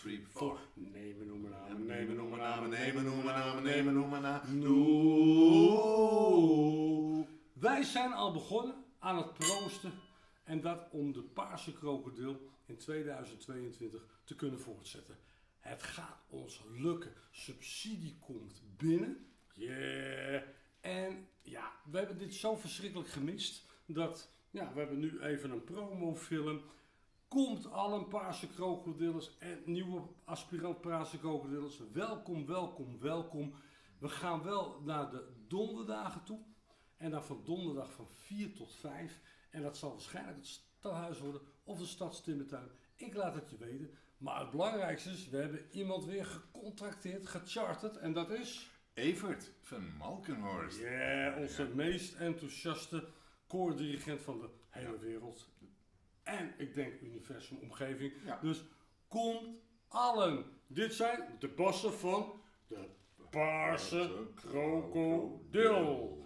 three, four. Nemen, noemen, namen, Nemen, noemen, namen, nemen, noemen, namen, nemen, noemen, namen. Wij zijn al begonnen aan het proosten en dat om de paarse krokodil in 2022 te kunnen voortzetten. Het gaat ons lukken. Subsidie komt binnen. Yeah. En ja, we hebben dit zo verschrikkelijk gemist dat ja, we hebben nu even een promofilm. Komt al een paarse krokodillers en nieuwe aspirant paarse krokodillers. Welkom, welkom, welkom. We gaan wel naar de donderdagen toe. En dan van donderdag van 4 tot 5. En dat zal waarschijnlijk het stadhuis worden of de stadstimmertuin. Ik laat het je weten. Maar het belangrijkste is, we hebben iemand weer gecontracteerd, gecharterd. En dat is... Evert van Malkenhorst. Ja, onze meest enthousiaste koordirigent van de hele wereld. En ik denk universum omgeving. Ja. Dus komt allen. Dit zijn de bassen van de Paarse Krokodil.